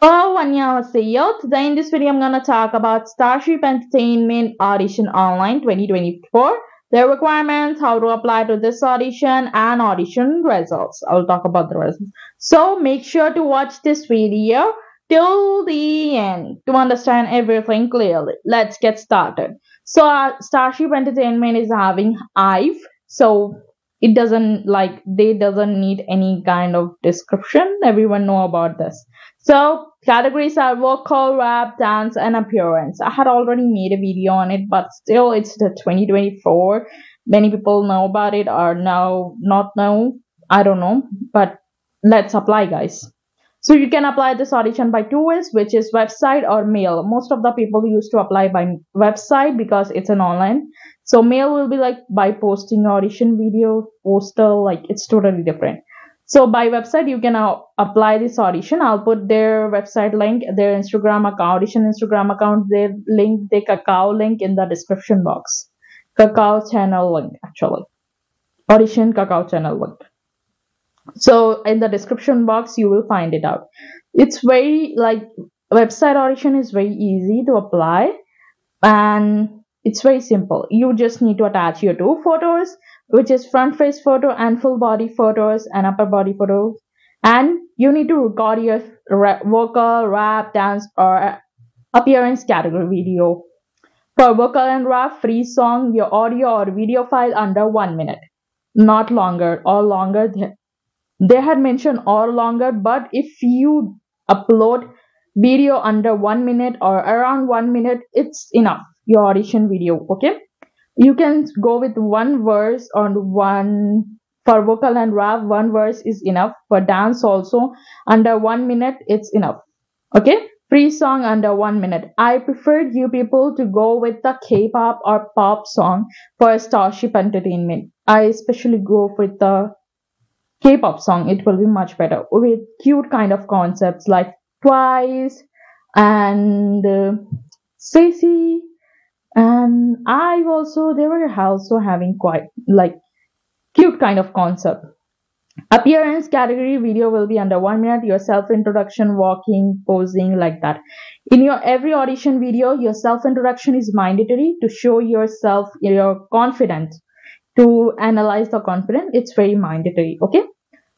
Hello, annyeonghaseyo. Today in this video, I'm gonna talk about Starship Entertainment Audition Online 2024, their requirements, how to apply to this audition, and audition results. I'll talk about the results. So make sure to watch this video till the end to understand everything clearly. Let's get started. So uh, Starship Entertainment is having IVE, so it doesn't like they doesn't need any kind of description. Everyone know about this. So categories are vocal, rap, dance, and appearance. I had already made a video on it, but still it's the 2024. Many people know about it or now not know. I don't know, but let's apply, guys. So you can apply this audition by two ways, which is website or mail. Most of the people used to apply by website because it's an online. So mail will be like by posting audition video, poster, like it's totally different. So by website, you can uh, apply this audition. I'll put their website link, their Instagram account, audition Instagram account, their link, the Kakao link in the description box. Kakao channel link, actually. Audition Kakao channel link. So in the description box, you will find it out. It's very like website audition is very easy to apply and it's very simple. You just need to attach your two photos which is front face photo and full body photos and upper body photos. And you need to record your vocal, rap, dance, or appearance category video. For vocal and rap, free song, your audio or video file under one minute, not longer or longer. They had mentioned or longer, but if you upload video under one minute or around one minute, it's enough. Your audition video, okay? you can go with one verse on one for vocal and rap one verse is enough. For dance also under one minute it's enough okay? Free song under one minute. I preferred you people to go with the k-pop or pop song for starship entertainment. I especially go with the k-pop song. It will be much better. With cute kind of concepts like twice and uh, STAYC and i also they were also having quite like cute kind of concept. Appearance category video will be under one minute. Your self introduction walking posing like that. In your every audition video your self introduction is mandatory to show yourself you're confident to analyze the confidence it's very mandatory okay?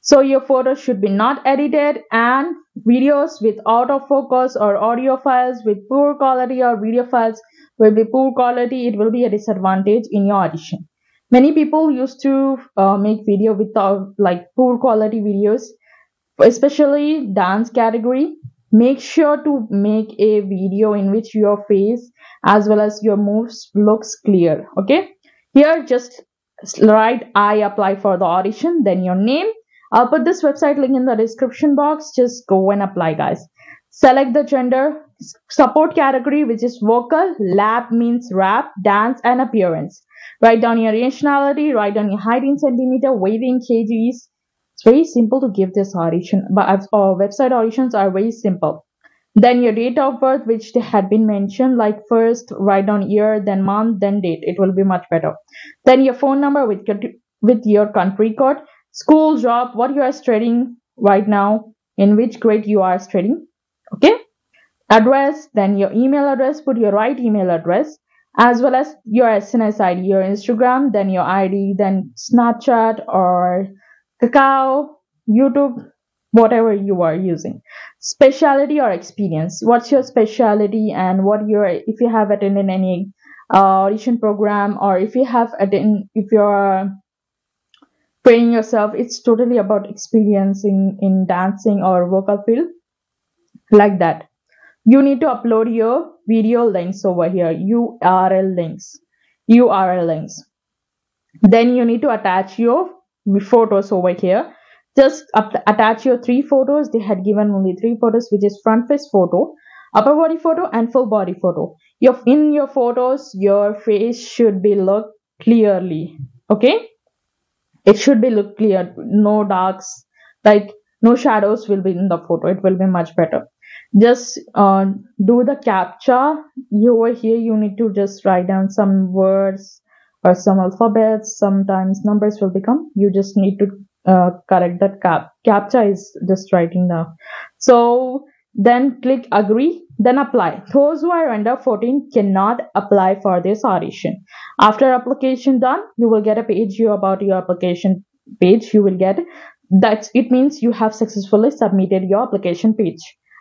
So your photos should be not edited and videos with out of focus or audio files with poor quality or video files will be poor quality it will be a disadvantage in your audition many people used to uh, make video without like poor quality videos especially dance category. Make sure to make a video in which your face as well as your moves looks clear okay? Here just write i apply for the audition then your name. I'll put this website link in the description box. Just go and apply guys select the gender support category which is vocal. Lap means rap dance and appearance. Write down your nationality. Write down your height in centimeter weight in kgs. It's very simple to give this audition but uh, website auditions are very simple. Then your date of birth which had been mentioned like first write down year then month then date. It will be much better. Then your phone number with with your country code. School job what you are studying right now in which grade you are studying okay address, then your email address, put your right email address, as well as your SNS ID, your Instagram, then your ID, then Snapchat or Kakao, YouTube, whatever you are using. Specialty or experience. What's your specialty and what your if you have attended any uh, audition program or if you have attended if you're training yourself, it's totally about experiencing in dancing or vocal field like that. You need to upload your video links over here. Url links. Url links. Then you need to attach your photos over here. Just attach your three photos. They had given only three photos which is front face photo upper body photo and full body photo. Your in your photos your face should be look clearly. Okay? It should be look clear. No darks. Like no shadows will be in the photo. It will be much better just uh, do the captcha you over here you need to just write down some words or some alphabets sometimes numbers will become you just need to uh, correct that cap captcha is just writing down so then click agree, then apply. Those who are under 14 cannot apply for this audition. After application done, you will get a page You about your application page. You will get that it means you have successfully submitted your application page.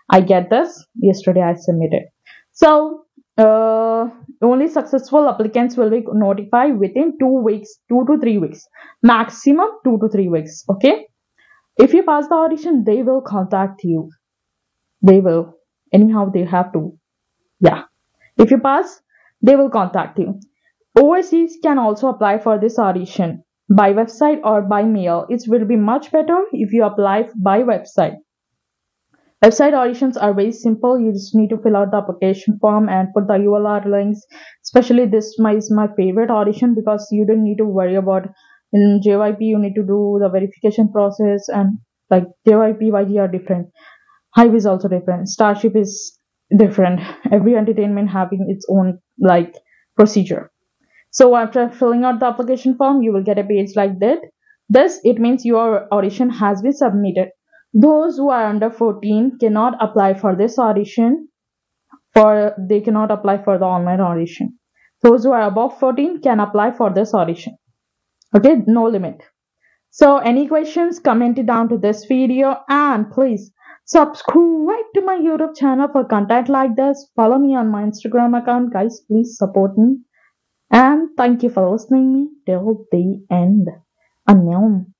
I get this. Yesterday I submitted. So uh, only successful applicants will be notified within two weeks, two to three weeks, maximum two to three weeks. Okay. If you pass the audition, they will contact you they will anyhow they have to yeah if you pass they will contact you overseas can also apply for this audition by website or by mail it will be much better if you apply by website website auditions are very simple you just need to fill out the application form and put the url links especially this is my favorite audition because you don't need to worry about in jyp you need to do the verification process and like jyp yg are different Hive is also different. Starship is different. Every entertainment having its own like procedure. So after filling out the application form, you will get a page like that. This it means your audition has been submitted. Those who are under 14 cannot apply for this audition for they cannot apply for the online audition. Those who are above 14 can apply for this audition. Okay, no limit. So any questions, comment it down to this video and please Subscribe to my YouTube channel for content like this. Follow me on my Instagram account. Guys, please support me. And thank you for listening me till the end. Annyeong.